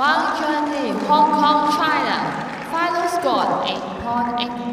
Wang Chunli, Hong Kong, China. Final score 8.8.